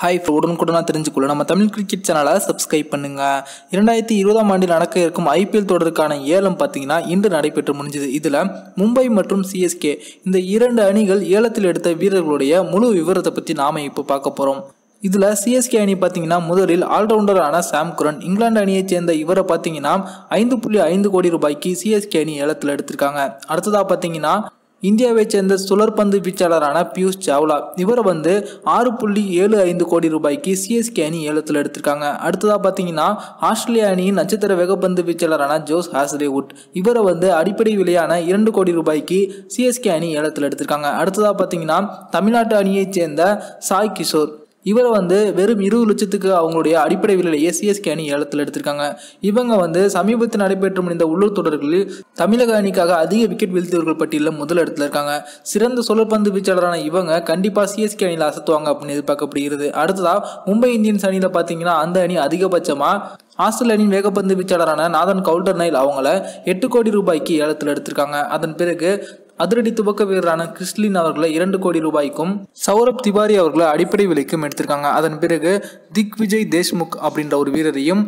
Hi உடனுக்குடனாக தெரிஞ்சுக்கொள்ள நம்ம Tamil cricket சேனலை subscribe பண்ணுங்க. இரண்டாயிரத்தி இருபதாம் ஆண்டில் நடக்க இருக்கும் ஐபிஎல் தொடருக்கான ஏலம் பார்த்தீங்கன்னா இன்று நடைபெற்று முடிஞ்சது. இதில் மும்பை மற்றும் சிஎஸ்கே இந்த இரண்டு அணிகள் ஏலத்தில் எடுத்த வீரர்களுடைய முழு விவரத்தை பற்றி நாம இப்போ பார்க்க போகிறோம் இதில் சிஎஸ்கே அணி பார்த்தீங்கன்னா முதலில் ஆல்ரவுண்டரான சாம் குரன் இங்கிலாந்து அணியைச் சேர்ந்த இவரை பார்த்தீங்கன்னா ஐந்து புள்ளி ஐந்து கோடி ரூபாய்க்கு சிஎஸ்கே அணி ஏலத்தில் எடுத்திருக்காங்க. அடுத்ததாக பார்த்தீங்கன்னா இந்தியாவைச் சேர்ந்த சுழற்பந்து வீச்சாளரான பியூஷ் சாவ்லா இவரை வந்து ஆறு புள்ளி ஏழு ஐந்து கோடி ரூபாய்க்கு சிஎஸ்கே அணி ஏலத்தில் எடுத்திருக்காங்க. அடுத்ததாக பார்த்தீங்கன்னா ஆஸ்திரேலியா அணியின் நட்சத்திர வேகப்பந்து வீச்சாளரான ஜோஸ் ஹாஸ்லேவுட் இவரை வந்து அடிப்படை விலையான இரண்டு கோடி ரூபாய்க்கு சிஎஸ்கே அணி ஏலத்தில் எடுத்திருக்காங்க. அடுத்ததாக பார்த்தீங்கன்னா தமிழ்நாட்டு அணியைச் சேர்ந்த சாய் கிஷோர் இவரை வந்து வெறும் இருபது லட்சத்துக்கு அவங்களுடைய அடிப்படை விலையில் ஏசிஎஸ்கே அணி ஏலத்தில் எடுத்திருக்காங்க. இவங்க வந்து சமீபத்தில் நடைபெற்று முடிந்த உள்ளூர் தொடர்களில் தமிழக அணிக்காக அதிக விக்கெட் வீழ்த்தியவர்கள் பட்டியலில் முதல் இடத்துல இருக்காங்க. சிறந்த சுழற்பந்து வீச்சாளரான இவங்க கண்டிப்பாக சிஎஸ்கே அணியில் அசத்துவாங்க அப்படின்னு எதிர்பார்க்கப்படுகிறது. அடுத்ததாக மும்பை இந்தியன்ஸ் அணியில் பார்த்தீங்கன்னா அந்த அணி அதிகபட்சமாக ஆஸ்திரேலிய அணியின் வேகப்பந்து வீச்சாளரான நாதன் கவுல்டர் நைல் அவங்கள எட்டு கோடி ரூபாய்க்கு ஏலத்தில் எடுத்திருக்காங்க. அதன் பிறகு அதிரடி துவக்க வீரரான கிறிஸ்லின் அவர்களை இரண்டு கோடி ரூபாய்க்கும் சௌரப் திவாரி அவர்களை அடிப்படை விலைக்கும் எடுத்திருக்காங்க. அதன் பிறகு திக் விஜய் தேஷ்முக் அப்படின்ற ஒரு வீரரையும்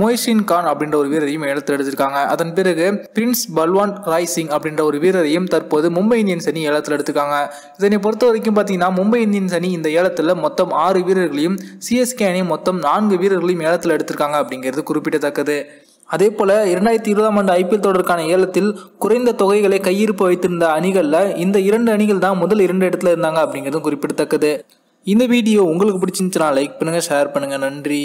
மொய்ஷின் கான் அப்படின்ற ஒரு வீரரையும் ஏலத்தில் எடுத்திருக்காங்க. அதன் பிறகு பிரின்ஸ் பல்வான் ராய் சிங் அப்படின்ற ஒரு வீரரையும் தற்போது மும்பை இந்தியன்ஸ் அணி ஏலத்தில் எடுத்திருக்காங்க. இதனை பொறுத்த வரைக்கும் பார்த்தீங்கன்னா மும்பை இந்தியன்ஸ் அணி இந்த ஏலத்தில் மொத்தம் ஆறு வீரர்களையும் சிஎஸ்கே அணி மொத்தம் நான்கு வீரர்களையும் ஏலத்தில் எடுத்திருக்காங்க அப்படிங்கிறது குறிப்பிடத்தக்கது. அதே போல இரண்டாயிரத்தி இருபதாம் ஆண்டு ஐபிஎல் தொடருக்கான ஏலத்தில் குறைந்த தொகைகளை கையிருப்பு வைத்திருந்த அணிகளில் இந்த இரண்டு அணிகள் தான் முதல் இரண்டு இடத்துல இருந்தாங்க அப்படிங்கிறதும் குறிப்பிடத்தக்கது. இந்த வீடியோ உங்களுக்கு பிடிச்சிருந்துச்சுன்னா லைக் பண்ணுங்க ஷேர் பண்ணுங்க. நன்றி.